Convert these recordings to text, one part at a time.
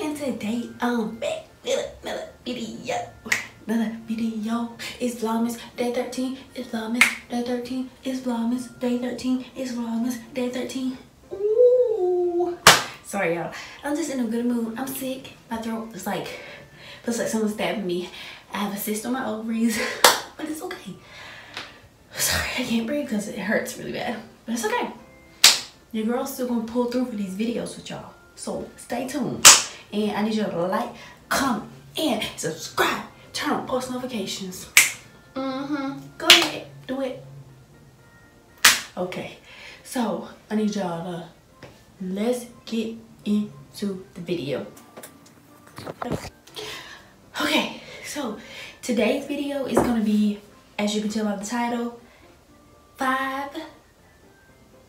and today? I'm back with another video another video it's vlogmas day 13 it's vlogmas day 13 it's vlogmas day 13 it's vlogmas day 13 Ooh. sorry y'all. I'm just in a good mood. I'm sick. My throat is like feels like someone's stabbing me. I have a cyst on my ovaries but it's okay. Sorry i can't breathe because it hurts really bad but it's okay. Your girl's still gonna pull through for these videos with y'all so stay tuned. And I need you to like, comment, and subscribe. Turn on post notifications. Mm-hmm. Go ahead. Do it. Okay. So I need y'all to let's get into the video. Okay, so today's video is gonna be, as you can tell by the title, five,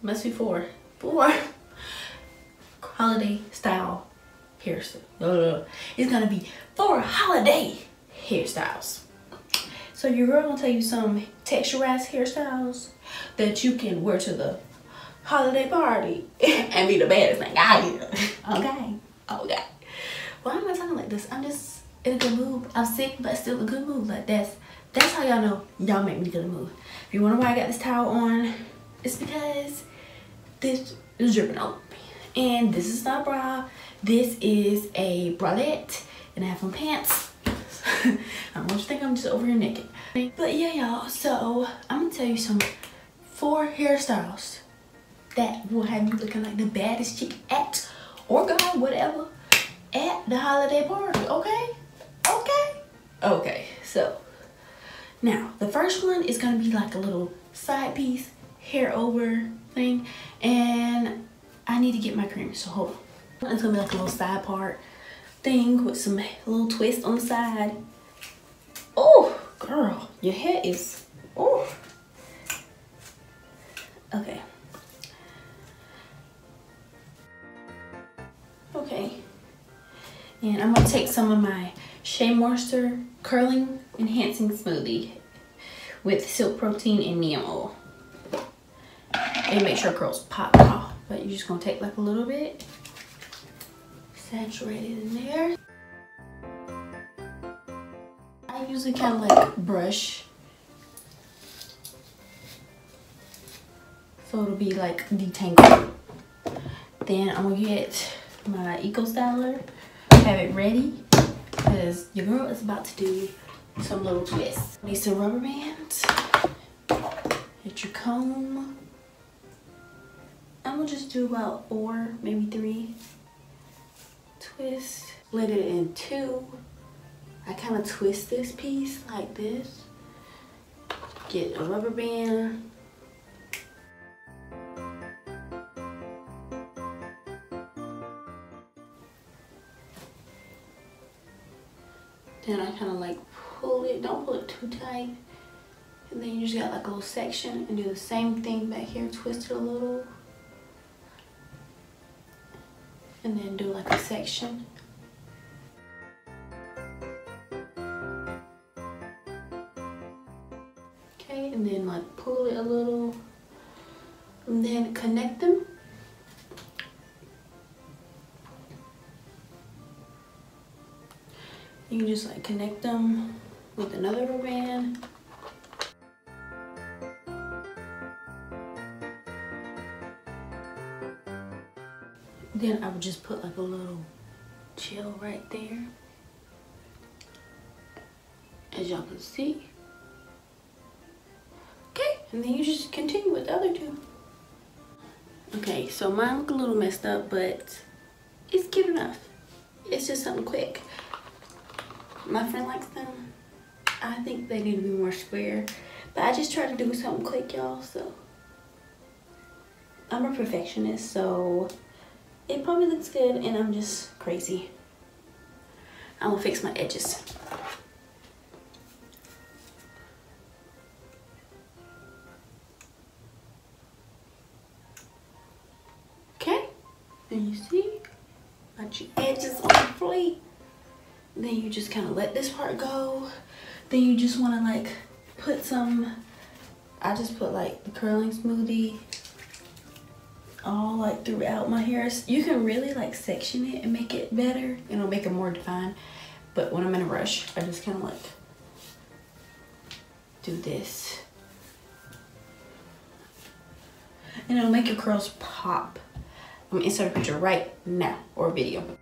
must be four, four holiday style hairstyle. It's gonna be for holiday hairstyles. So your girl gonna tell you some texturized hairstyles that you can wear to the holiday party and be the baddest thing out here. Okay, okay. Why am I talking like this? I'm just in a good mood. I'm sick, but still a good mood. Like that's that's how y'all know y'all make me good mood. If you wonder why I got this towel on, it's because this is dripping on me. And this is not bra. This is a bralette, and I have some pants. I don't want you to think I'm just over here naked. But yeah, y'all. So I'm gonna tell you some four hairstyles that will have you looking like the baddest chick at or guy, whatever, at the holiday party. Okay, okay, okay. So now the first one is gonna be like a little side piece, hair over thing, and I need to get my cream. So hold on. It's gonna be like a little side part thing with some little twist on the side. Oh, girl, your hair is, oh. Okay. Okay. And I'm gonna take some of my Shea Moisture Curling Enhancing Smoothie with Silk Protein and Neem Oil. And make sure curls pop off. But you're just gonna take like a little bit. Saturate it in there. I usually kind of like brush. So it'll be like detangled. Then I'm gonna get my Eco Styler, have it ready because your girl is about to do some little twists. Need some rubber bands, get your comb. I'm gonna just do about four, maybe three twists. Split it in two. I kind of twist this piece like this. Get a rubber band. Then I kind of like pull it, don't pull it too tight. And then you just got like a little section and do the same thing back here, twist it a little. And then do like a section. Okay, and then like pull it a little. And then connect them. You can just like connect them with another rubber band. Then I would just put like a little chill right there. As y'all can see. Okay, and then you just continue with the other two. Okay, so mine look a little messed up, but it's cute enough. It's just something quick. My friend likes them. I think they need to be more square. But I just try to do something quick, y'all, so. I'm a perfectionist, so it probably looks good and I'm just crazy. I'm gonna fix my edges. Okay, and you see, got your edges on fleek. Then you just kind of let this part go. Then you just want to like put some, I just put like the curling smoothie all like throughout my hair. You can really like section it and make it better. It'll make it more defined. But when I'm in a rush, I just kind of like do this. And it'll make your curls pop. I'm gonna insert a picture right now or a video.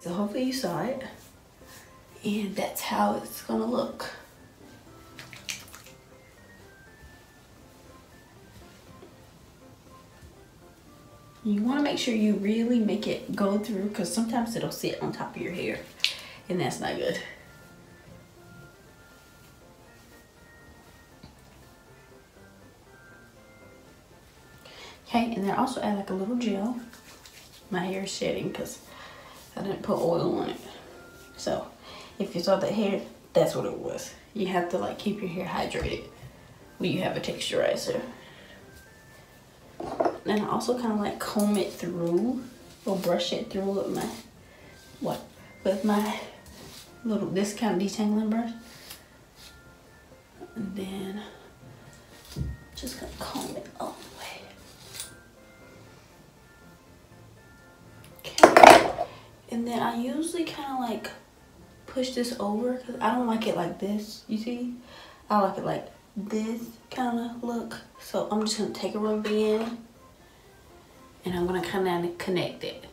So hopefully you saw it. And that's how it's gonna look. You wanna make sure you really make it go through because sometimes it'll sit on top of your hair and that's not good. Okay, and then also add like a little gel. My hair is shedding because I didn't put oil on it. So if you saw the hair, that's what it was. You have to like keep your hair hydrated when you have a texturizer. And I also kind of like comb it through or brush it through with my, what, with my little, this kind of detangling brush. And then just gonna comb it all the way. Okay. And then I usually kind of like push this over because I don't like it like this, you see? I like it like this kind of look. So I'm just gonna take a rubber band and I'm gonna kind and connect it.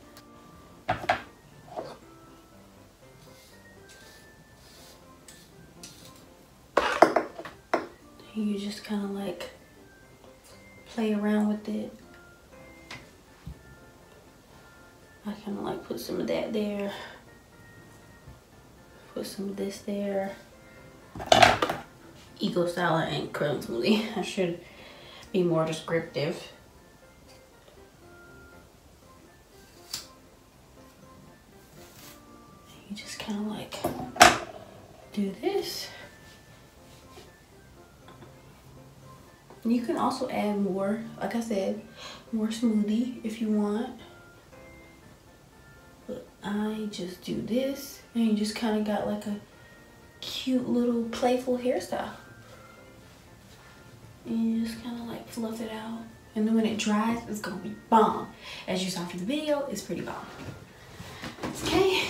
You just kind of like play around with it. I kind of like put some of that there. Put some of this there. Eco Styler and Curl Smoothie. I should be more descriptive. Do this. You can also add more, like I said, more smoothie if you want. But I just do this and you just kind of got like a cute little playful hairstyle. And you just kind of like fluff it out. And then when it dries, it's gonna be bomb. As you saw from the video, it's pretty bomb. Okay,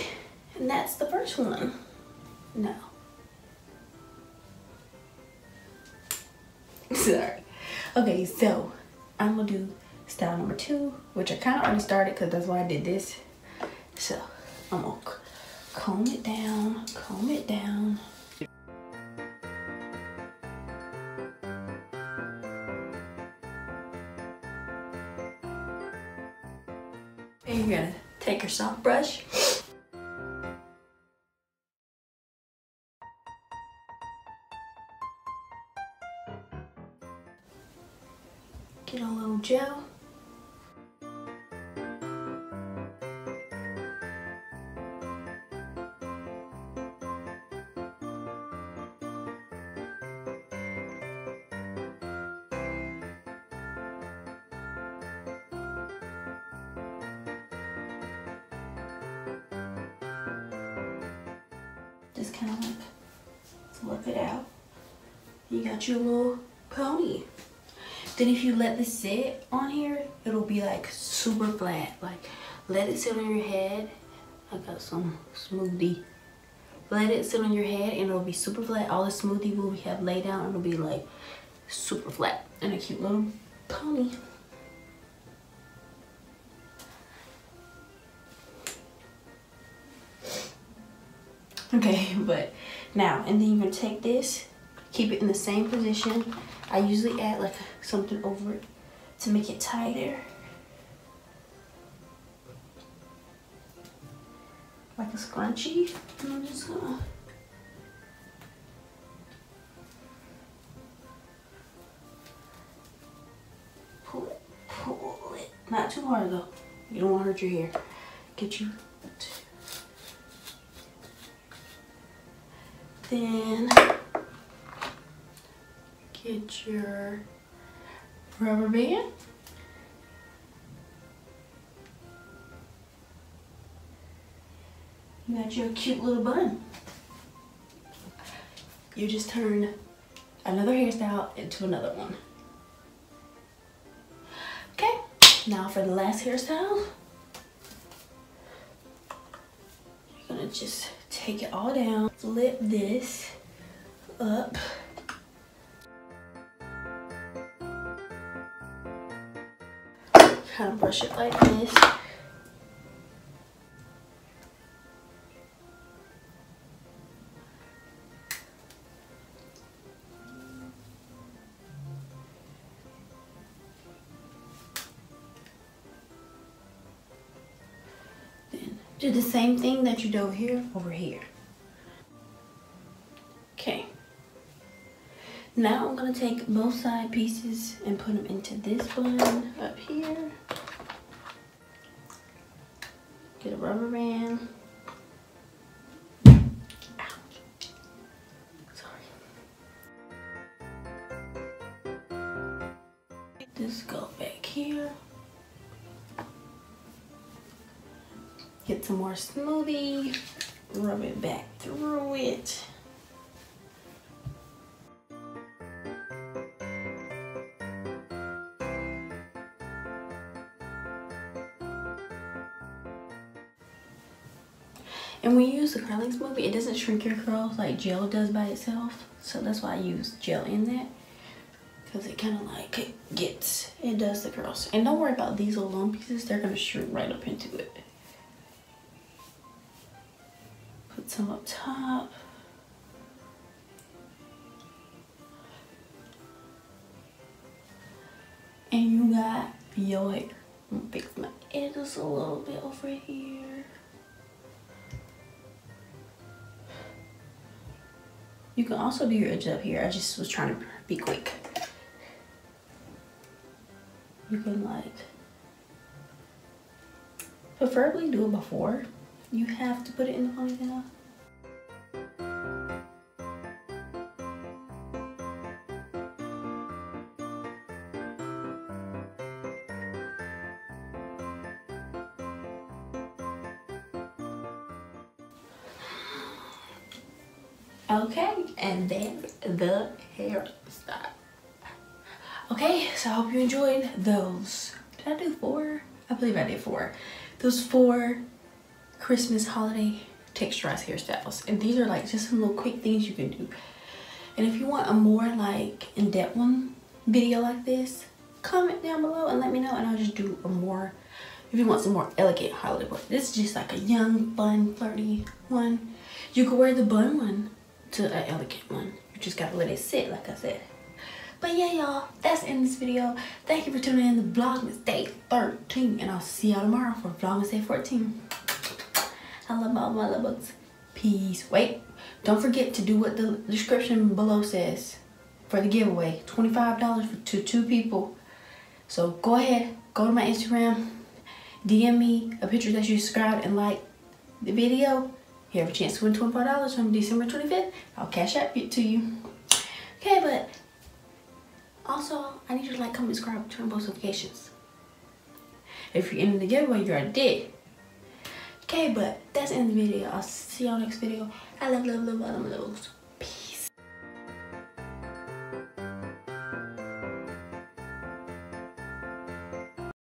and that's the first one. Now. Sorry. Okay, so I'm gonna do style number two, which I kind of already started because that's why I did this. So I'm gonna comb it down, comb it down. And you're gonna take your soft brush Just kind of like flip it out. You got your little pony. Then if you let this sit on here, it'll be like super flat. Like let it sit on your head. I got some smoothie. Let it sit on your head and it'll be super flat. All the smoothie will we have laid down it'll be like super flat and a cute little pony. Okay, but now, and then you're gonna take this, keep it in the same position. I usually add like something over it to make it tighter. Like a scrunchie. And I'm just gonna pull it, pull it. Not too hard though. You don't want to hurt your hair. Get you. Then get your rubber band. You got your cute little bun. You just turn another hairstyle into another one. Okay, now for the last hairstyle. You're gonna just take it all down, flip this up. Kind of brush it like this. Do the same thing that you do here, over here. Okay. Now I'm gonna take both side pieces and put them into this bun up here. Get a rubber band. Some more smoothie, rub it back through it. And when you use the curling smoothie, it doesn't shrink your curls like gel does by itself. So that's why I use gel in that. Because it kind of like gets, it does the curls. And don't worry about these little long pieces. They're going to shrink right up into it. Put some up top. And you got your hair. I'm gonna fix my edges a little bit over here. You can also do your edge up here. I just was trying to be quick. You can like, preferably do it before you have to put it in the ponytail. Okay, and then the hairstyle. Okay, so I hope you enjoyed those. Did I do four? I believe I did four. Those four Christmas holiday texturized hairstyles. And these are like just some little quick things you can do. And if you want a more like in-depth one video like this, comment down below and let me know and I'll just do a more, if you want some more elegant holiday one. This is just like a young, fun, flirty one. You could wear the bun one to an elegant one. You just gotta let it sit like I said. But yeah, y'all, that's in this video. Thank you for tuning in to Vlogmas Day 13. And I'll see y'all tomorrow for Vlogmas Day 14. I love all my love books. Peace. Wait, don't forget to do what the description below says for the giveaway. $25 for, to two people. So go ahead, go to my Instagram, DM me a picture that you subscribed and like the video. You have a chance to win $25 on December 25th. I'll cash out it to you. Okay, but also, I need you to like, comment, subscribe, turn on post notifications. If you're in the giveaway, you're dick. Okay, but that's in the video. I'll see y'all next video. I love, love, love, love, love.